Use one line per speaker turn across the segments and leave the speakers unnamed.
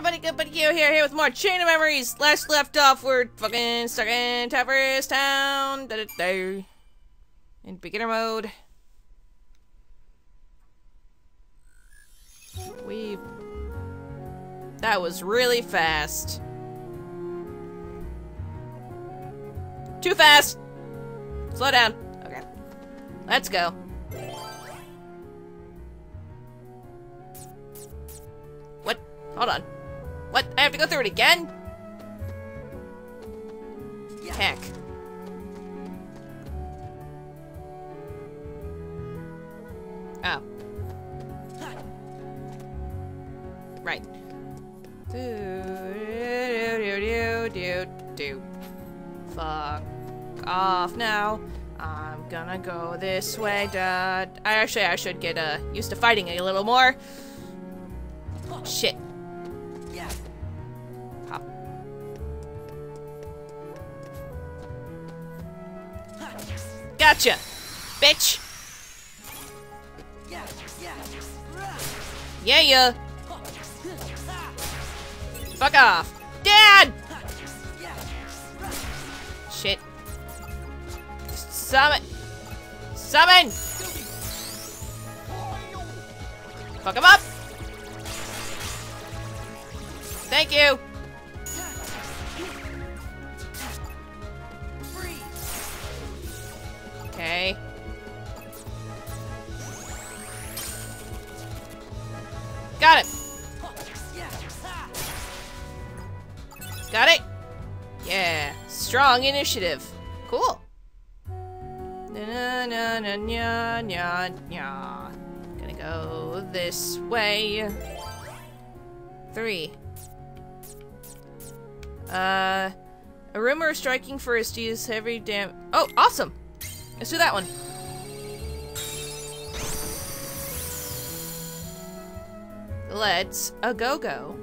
everybody, good buddy Q here, here with more Chain of Memories. Last left off, we're fucking stuck in Traverse Town. Da -da -da. In beginner mode. We... That was really fast. Too fast! Slow down. Okay. Let's go. What? Hold on. What? I have to go through it again? Heck. Oh. Right. Do, do, do, do, do, do. Fuck off now. I'm gonna go this way, Dad. I actually I should get uh, used to fighting a little more. Shit. Hop. Gotcha, bitch. Yeah, yeah. Fuck off. Dad! Shit. Summon! Summon! Fuck him up! Thank you! Okay. Got it! Got it? Yeah. Strong initiative. Cool. Na na na na na na. Gonna go this way. Three. Uh, a rumor striking first use heavy dam- Oh, awesome! Let's do that one. Let's a go-go.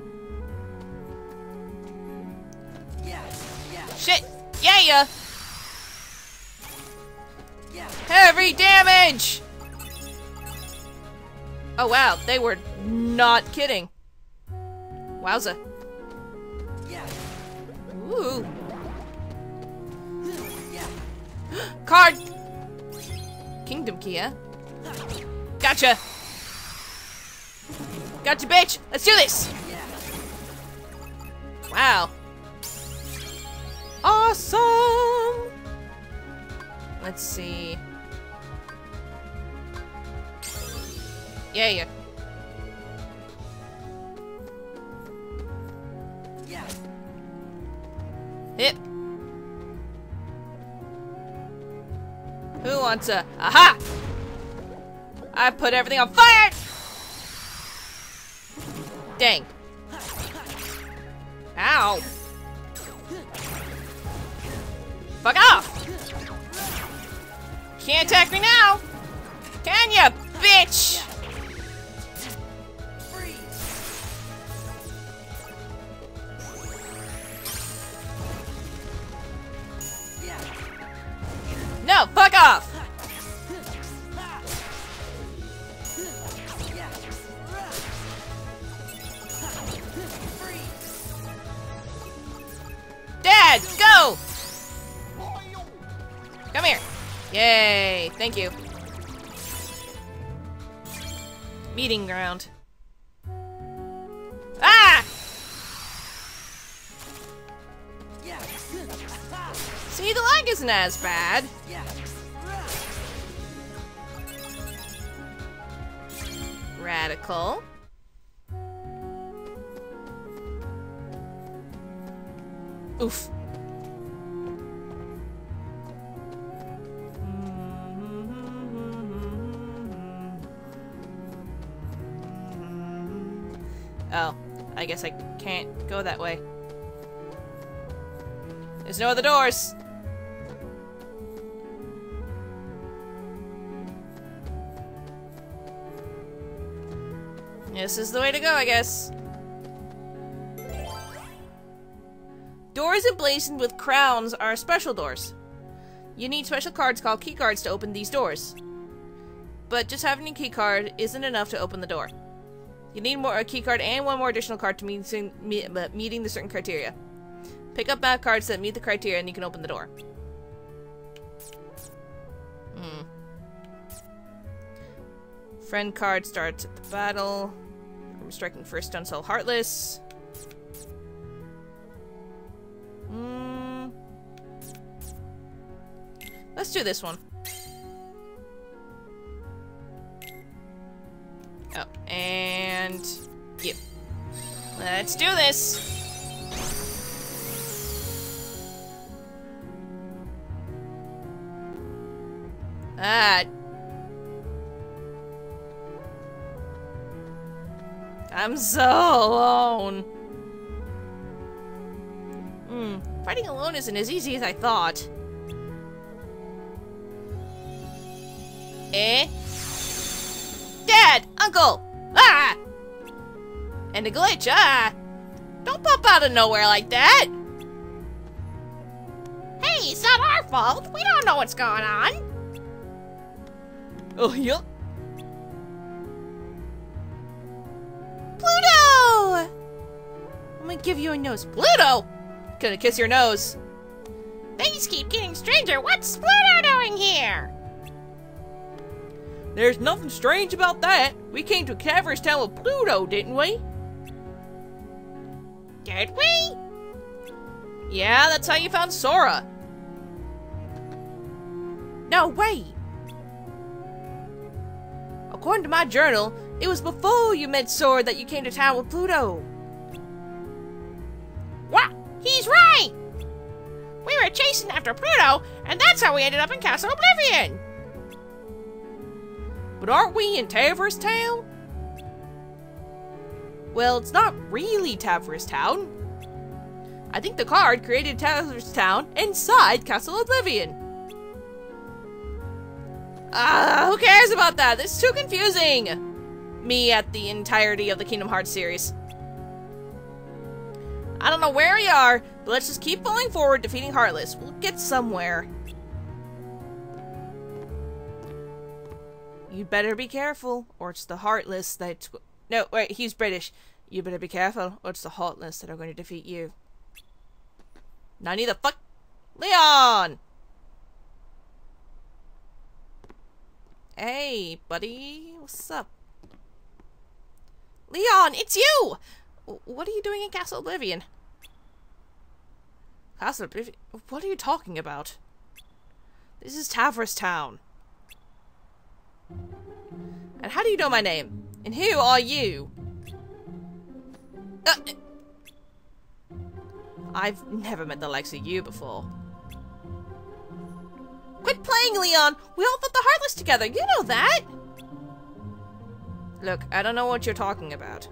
Shit! Yeah, yeah! Heavy damage! Oh wow, they were not kidding. Wowza. Ooh. Card! Kingdom Kia. Gotcha! Gotcha, bitch! Let's do this! Wow. Awesome! Let's see. Yeah, yeah. Hit. Who wants a- Aha! I put everything on fire! Dang. Ow. Fuck off! Can't attack me now! Can ya, bitch? Yay, thank you. Meeting ground. Ah! See, the lag isn't as bad. Radical. Oof. Guess I can't go that way. There's no other doors. This is the way to go, I guess. Doors emblazoned with crowns are special doors. You need special cards called keycards to open these doors. But just having a keycard isn't enough to open the door. You need more a key card and one more additional card to meet, meet, uh, meeting the certain criteria. Pick up bad cards that meet the criteria and you can open the door. Hmm. Friend card starts at the battle. I'm striking first on so Heartless. Hmm. Let's do this one. Oh, and you. Let's do this. Ah. I'm so alone. Hmm, fighting alone isn't as easy as I thought. Eh? Dad! Uncle! Ah! And a glitch, ah! Don't pop out of nowhere like that!
Hey, it's not our fault. We don't know what's going on.
Oh, yeah?
Pluto!
I'm gonna give you a nose. Pluto! Gonna kiss your nose.
Things keep getting stranger. What's Pluto doing here?
There's nothing strange about that. We came to Traverse Town with Pluto, didn't we?
Did we?
Yeah, that's how you found Sora. No, wait. According to my journal, it was before you met Sora that you came to town with Pluto.
What? He's right! We were chasing after Pluto, and that's how we ended up in Castle Oblivion!
But aren't we in Traverse Town? Well, it's not really Traverse Town. I think the card created Traverse Town inside Castle Oblivion. Ah, uh, who cares about that? This is too confusing. Me at the entirety of the Kingdom Hearts series. I don't know where we are, but let's just keep going forward, defeating Heartless. We'll get somewhere. You better be careful, or it's the Heartless that... No, wait, he's British. You better be careful, or it's the Heartless that are going to defeat you. Nani the fuck? Leon! Hey, buddy. What's up? Leon, it's you! What are you doing in Castle Oblivion? Castle Oblivion? What are you talking about? This is Traverse Town. And how do you know my name? And who are you? Uh, I've never met the likes of you before. Quit playing, Leon! We all fought the Heartless together, you know that! Look, I don't know what you're talking about.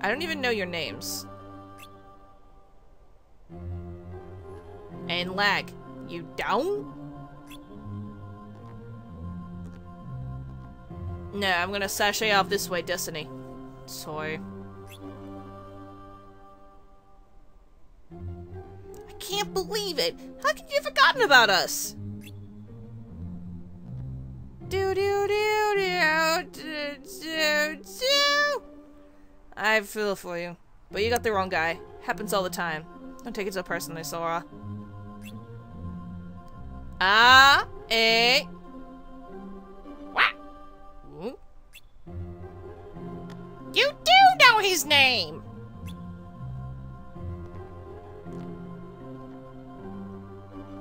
I don't even know your names. And lag, you down? No, I'm gonna sashay off this way, Destiny. Sorry. I can't believe it! How could you have forgotten about us? Do do do do do do do. I feel for you, but you got the wrong guy. Happens all the time. Don't take it so personally, Sora. Ah, eh,
You do know his name!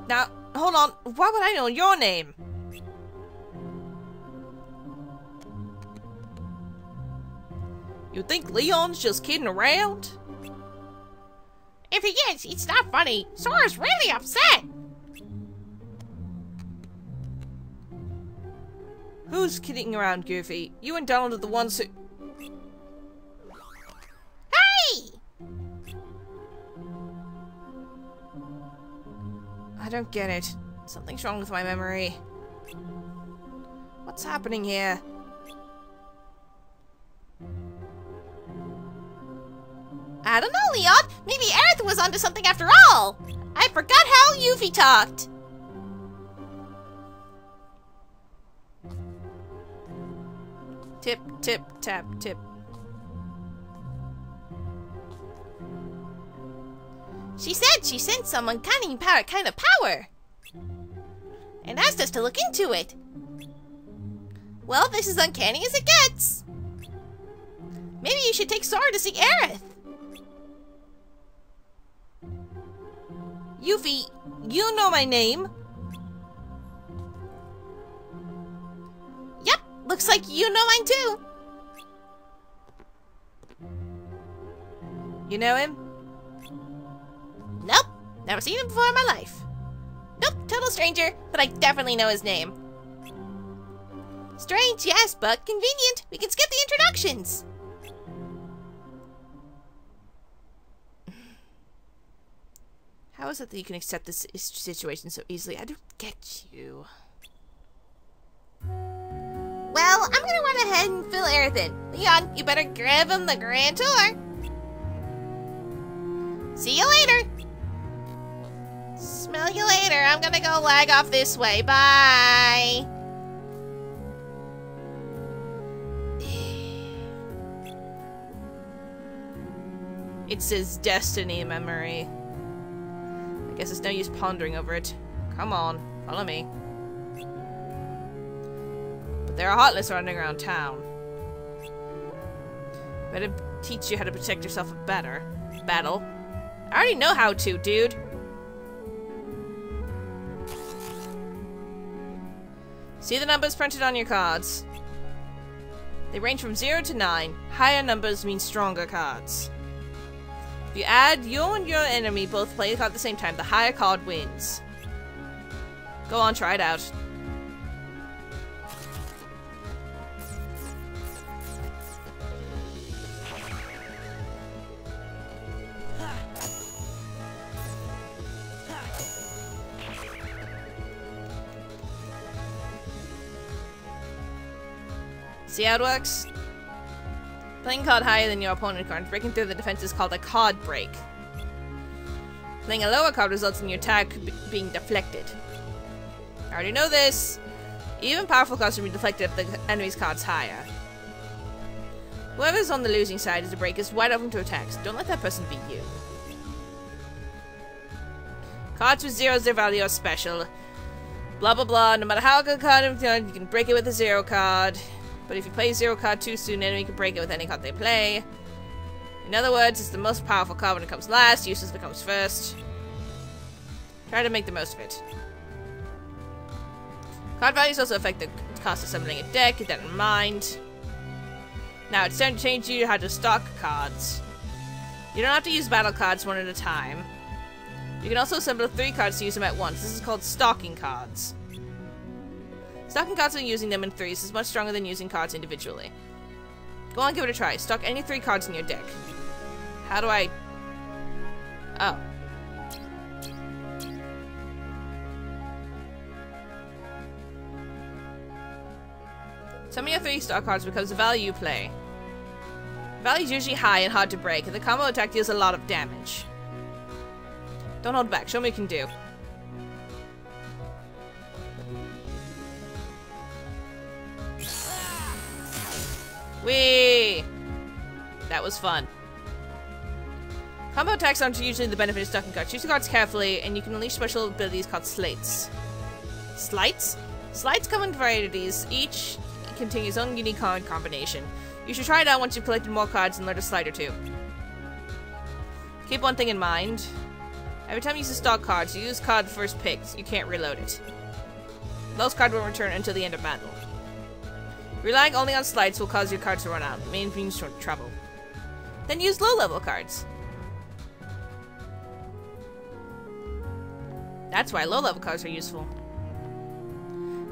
Now, hold on. Why would I know your name? You think Leon's just kidding around?
If he is, it's not funny. Sora's really upset.
Who's kidding around, Goofy? You and Donald are the ones who- I don't get it. Something's wrong with my memory. What's happening here?
I don't know, Leon. Maybe Aerith was onto something after all. I forgot how Yuffie talked.
Tip, tip, tap, tip.
She said she sent some uncanny power kind of power. And asked us to look into it. Well, this is uncanny as it gets. Maybe you should take Sora to see Aerith.
Yuffie, you know my name.
Yep, looks like you know mine too.
You know him?
Nope, never seen him before in my life. Nope, total stranger, but I definitely know his name. Strange, yes, but convenient. We can skip the introductions.
How is it that you can accept this situation so easily? I don't get you.
Well, I'm gonna run ahead and fill Aerith. Leon, you better grab him the grand tour. See you later. Smell you later. I'm gonna go lag off this way. Bye.
It says destiny memory. I guess it's no use pondering over it. Come on, follow me. But there are heartless running around town. Better teach you how to protect yourself better. Battle. I already know how to, dude. See the numbers printed on your cards. They range from 0 to 9. Higher numbers mean stronger cards. If you add you and your enemy both play the card at the same time, the higher card wins. Go on, try it out. See how it works? Playing a card higher than your opponent card, breaking through the defense is called a card break. Playing a lower card results in your attack being deflected. I already know this. Even powerful cards can be deflected if the enemy's card's higher. Whoever's on the losing side is the break is wide open to attacks. Don't let that person beat you. Cards with zero zero value are special. Blah blah blah. No matter how good a card you you can break it with a zero card. But if you play zero card too soon, enemy can break it with any card they play. In other words, it's the most powerful card when it comes last, useless when it comes first. Try to make the most of it. Card values also affect the cost of summoning a deck, keep that in mind. Now, it's time to change you how to stock cards. You don't have to use battle cards one at a time. You can also assemble three cards to use them at once. This is called stocking cards. Stocking cards and using them in threes is much stronger than using cards individually. Go on, give it a try. Stock any three cards in your deck. How do I... Oh. Some of your three stock cards becomes the value you play. Value is usually high and hard to break, and the combo attack deals a lot of damage. Don't hold back. Show me what you can do. Whee! That was fun. Combo attacks aren't usually the benefit of stocking cards. Choose the cards carefully, and you can unleash special abilities called slates. Sleights? Sleights come in varieties. Each contains its own unique card combination. You should try it out once you've collected more cards and learned a slide or two. Keep one thing in mind. Every time you use a stock card, you use card first picked. You can't reload it. Those cards won't return until the end of battle. Relying only on slides will cause your cards to run out, being short trouble. Then use low-level cards. That's why low-level cards are useful.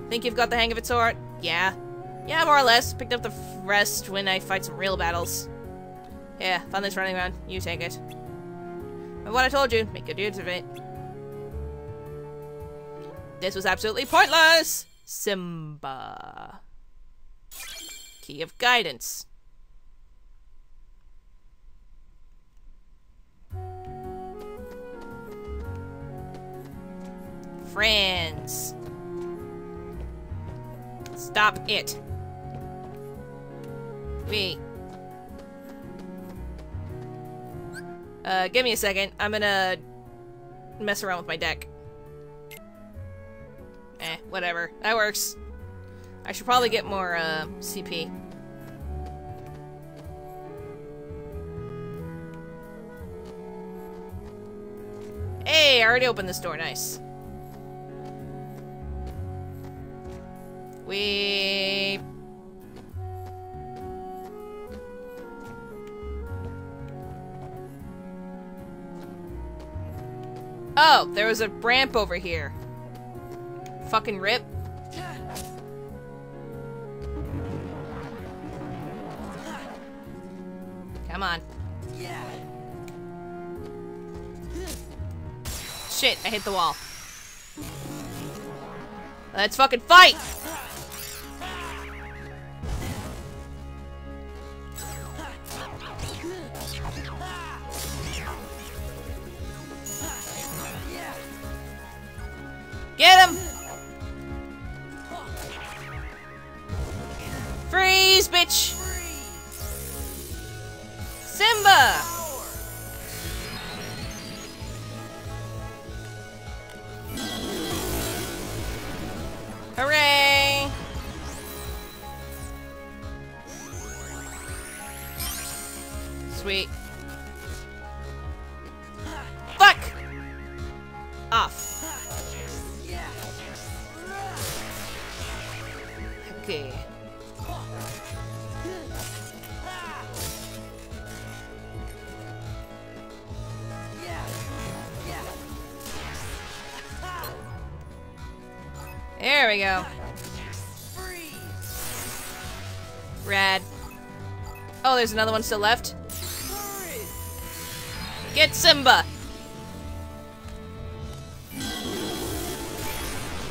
Think you've got the hang of it, Sort? Yeah. Yeah, more or less. Picked up the rest when I fight some real battles. Yeah, found this running around. You take it. But what I told you, make good use of it. This was absolutely pointless! Simba. Key of Guidance. Friends. Stop it. Me. Uh, give me a second. I'm gonna mess around with my deck. Eh, whatever. That works. I should probably get more, uh, CP. Hey, I already opened this door. Nice. We... Oh, there was a ramp over here. Fucking rip. Come on. Shit, I hit the wall. Let's fucking fight! Sweet. Fuck! Off. Okay. There we go. Rad. Oh, there's another one still left. Get Simba!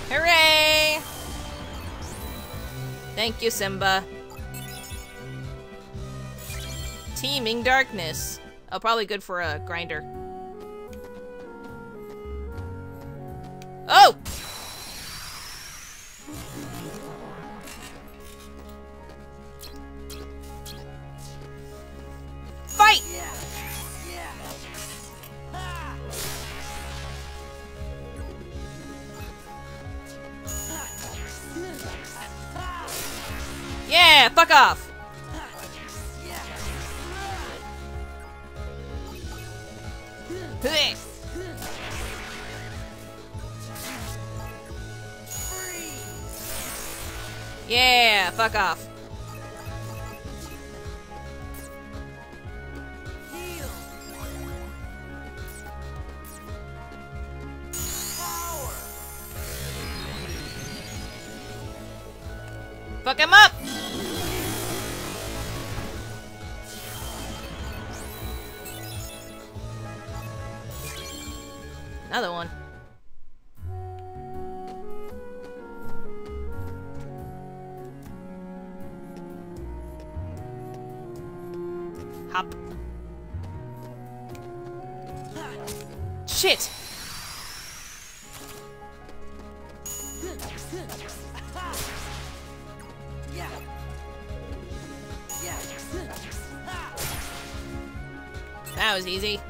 Hooray! Thank you, Simba. Teeming darkness. Oh, probably good for a grinder. Fuck off! Yeah, fuck off. Hop. Shit! That was easy.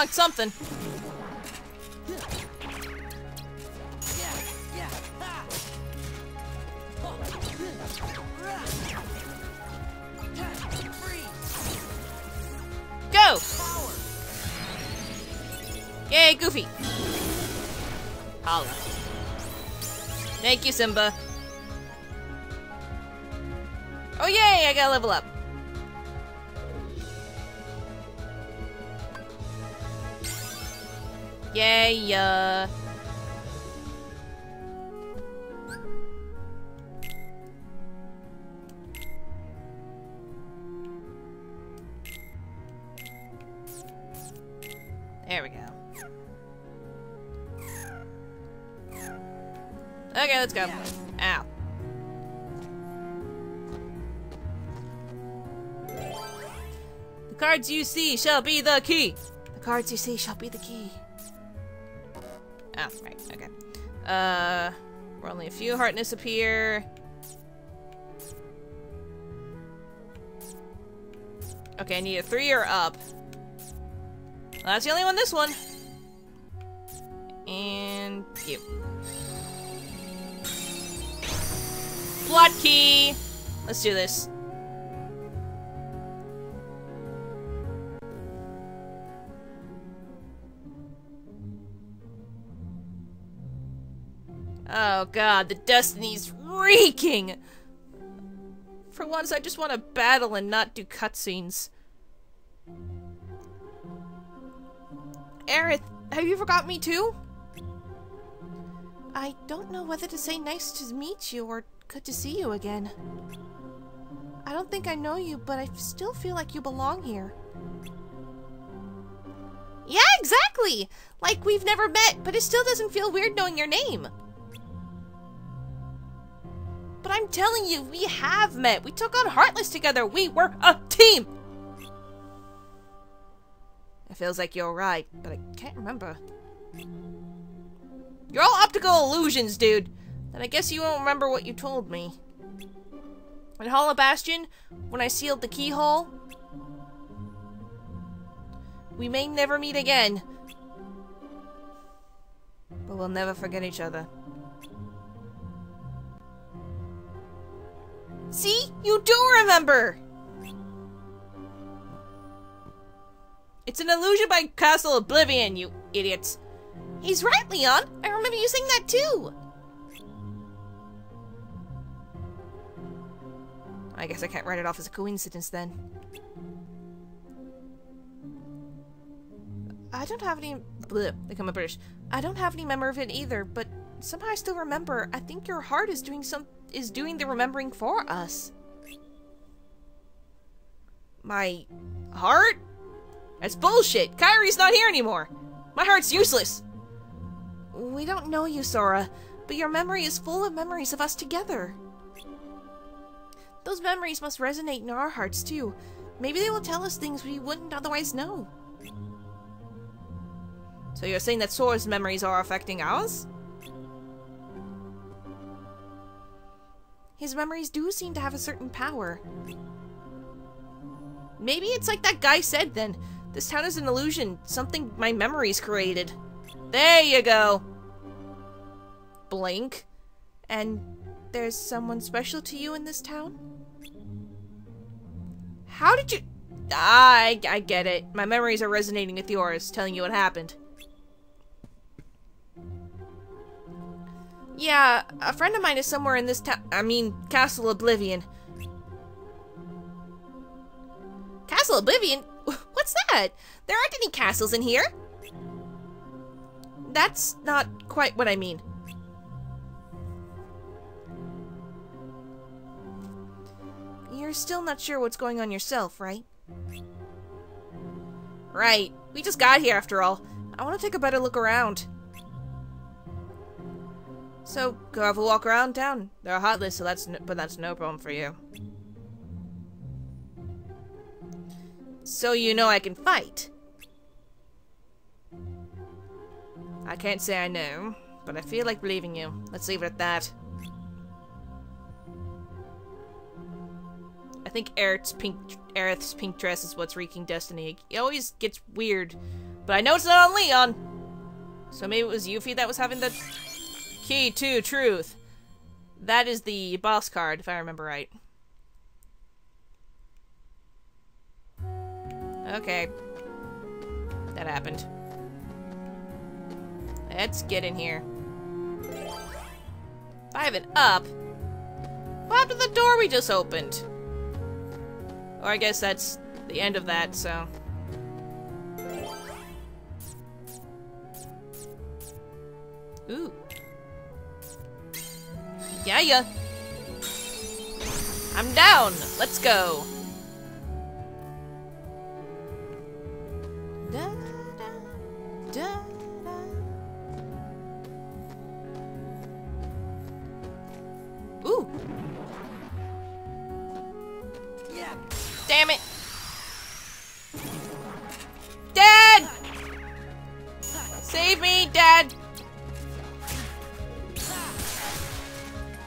Oh, something. Go! Yay, Goofy! Holla. Thank you, Simba. Oh yay, I gotta level up. Yay, uh... There we go. Okay, let's go. Ow. The cards you see shall be the key. The cards you see shall be the key. Oh, right, okay. Uh, we're only a few heartness appear. Okay, I need a three or up. Well, that's the only one this one. And you. Plot key! Let's do this. Oh god, the destiny's reeking! For once, I just want to battle and not do cutscenes. Aerith, have you forgot me too?
I don't know whether to say nice to meet you or good to see you again. I don't think I know you, but I still feel like you belong here. Yeah, exactly! Like we've never met, but it still doesn't feel weird knowing your name. But I'm telling you, we have met. We took on Heartless together. We were a team.
It feels like you're right, but I can't remember. You're all optical illusions, dude. Then I guess you won't remember what you told me. In Hollow Bastion, when I sealed the keyhole, we may never meet again. But we'll never forget each other. See? You do remember! It's an illusion by Castle Oblivion, you idiots.
He's right, Leon. I remember you saying that too.
I guess I can't write it off as a coincidence then.
I don't have any. Bleh, become a British. I don't have any memory of it either, but somehow I still remember. I think your heart is doing some is doing the remembering for us.
My heart? That's bullshit. Kairi's not here anymore. My heart's useless.
We don't know you, Sora, but your memory is full of memories of us together. Those memories must resonate in our hearts too. Maybe they will tell us things we wouldn't otherwise know.
So you're saying that Sora's memories are affecting ours?
His memories do seem to have a certain power.
Maybe it's like that guy said then. This town is an illusion, something my memories created. There you go! Blink.
And there's someone special to you in this town?
How did you... Ah, I, I get it. My memories are resonating with yours, telling you what happened.
Yeah, a friend of mine is somewhere in this town. I mean, Castle Oblivion. Castle Oblivion? What's that? There aren't any castles in here. That's not quite what I mean. You're still not sure what's going on yourself, right?
Right. We just got here after all. I want to take a better look around. So, go have a walk around town. They're heartless, so that's no, but that's no problem for you. So you know I can fight. I can't say I know, but I feel like believing you. Let's leave it at that. I think Aerith's pink, Aerith's pink dress is what's wreaking destiny. It always gets weird, but I know it's not on Leon. So maybe it was Yuffie that was having the key to truth. That is the boss card, if I remember right. Okay. That happened. Let's get in here. Five and up? What happened to the door we just opened? Or I guess that's the end of that, so... Ooh. Yeah, yeah. I'm down. Let's go.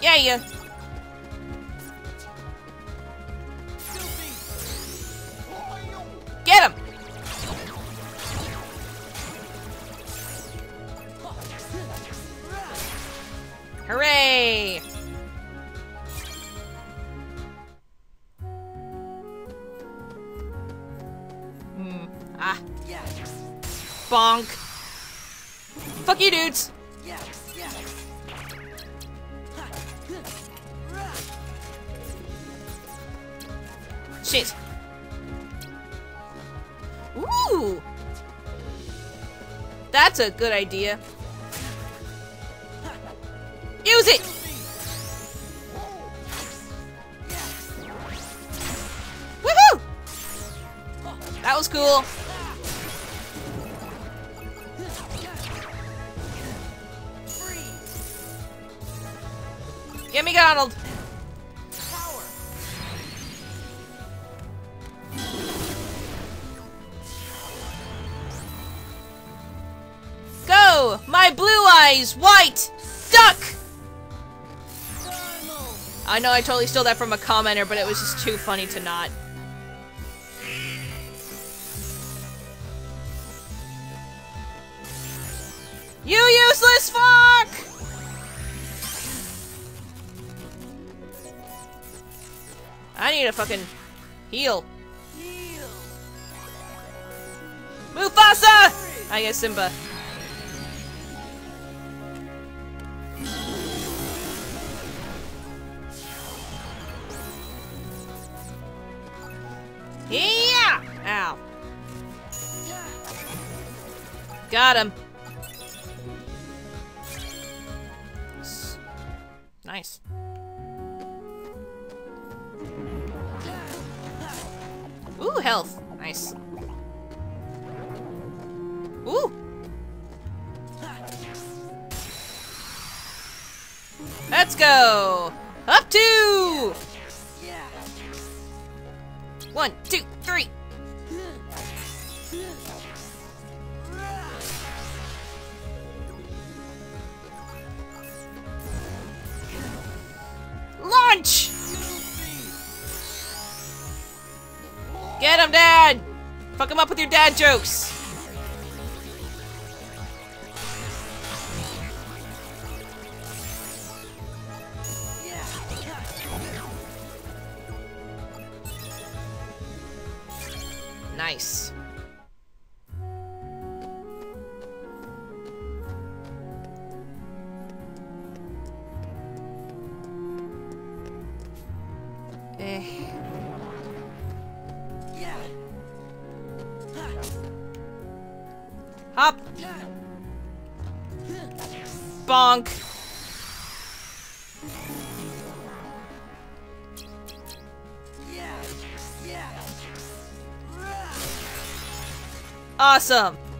Yeah, yeah. Get him! Hooray! Hmm. Ah. Bonk. Fuck you, dudes. Shit. Ooh. That's a good idea. Use it! Woohoo! That was cool. Get me Donald. Eyes! White! Duck! I know I totally stole that from a commenter, but it was just too funny to not. You useless fuck! I need a fucking heal. Mufasa! I guess Simba. Got him. Nice. Ooh, health. Nice. Ooh. Let's go. Up two. One, two, Dad! Fuck him up with your dad jokes! Nice. Bonk! Awesome!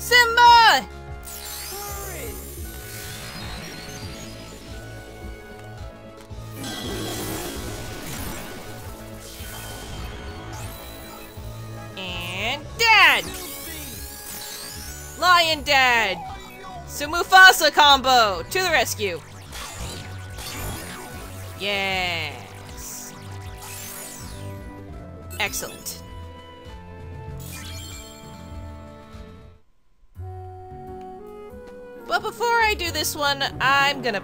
Simba! And Dad! Lion Dad! So Mufasa combo! To the rescue! Yes. Excellent. But before I do this one, I'm gonna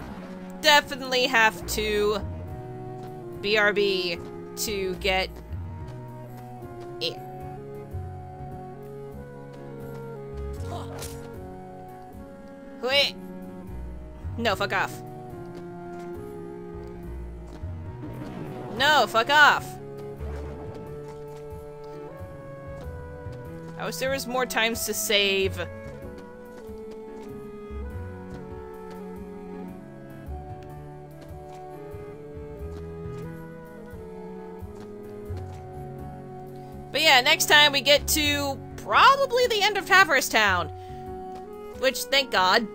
definitely have to BRB to get it. Wait. No, fuck off. No, fuck off. I wish there was more times to save. But yeah, next time we get to probably the end of Traverse Town. Which, thank God.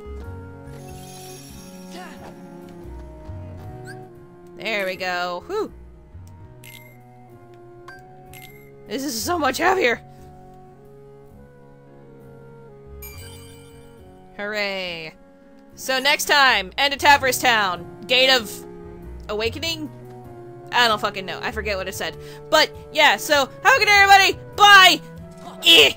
There we go. Whew. This is so much heavier. Hooray. So next time, end of Traverse Town. Gate of Awakening? I don't fucking know. I forget what it said. But yeah, so have a good day, everybody. Bye. Eh.